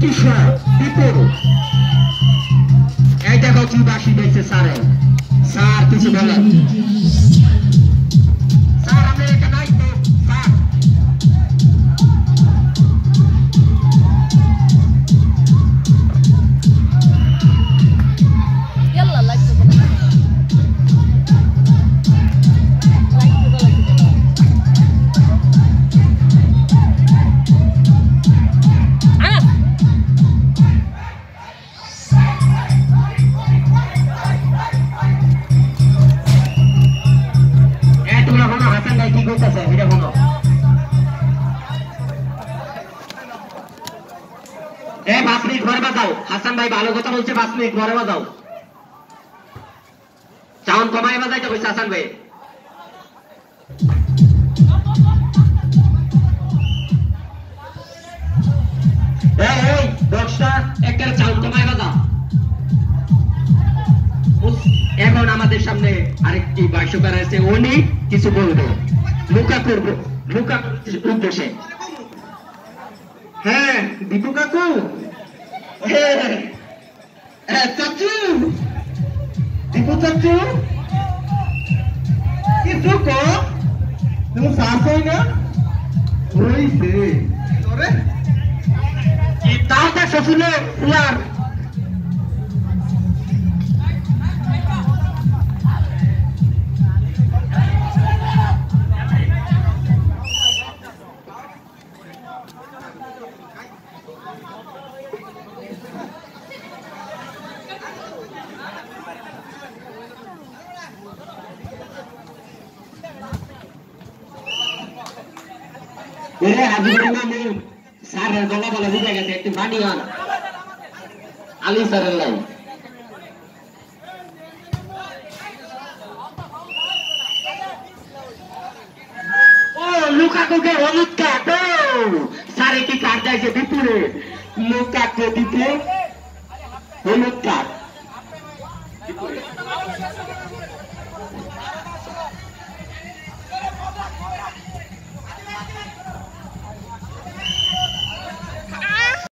তৃষা বিপুল এই দেখো কি বাকি দিয়েছে স্যারে। স্যার কিছু বলেন। জায়গায় কি করতেছে এটা এ পাঁচ মিনিট বাজাও। হাসান ভাই ভালো কথা বলছে পাঁচ মিনিট ঘরে বাজাও। চাউন কমায় বাজাইতে বলছে হাসান ভাই। এই এই বক্সটা এখন আমাদের সামনে আরেকটি ভাষ্যকার আছে উনি কিছু বলবে। লুকা করব লুকা উদ্দেশ্যে। হ্যাঁ দীপু কাকু? হ্যাঁ, হ্যাঁ, চাচু। তাহলে শ্বশুরে উয়ার এরে আজিকাল স্যারের গলা বলা বুঝে গেছে, একটু পানি আন। আলী স্যারের লাইন। লুকাকুকে হলুদ কার্ড সারে কি কার্ড যাইছে বিপুরে লুকাকু দিতে হলুদ কার্ড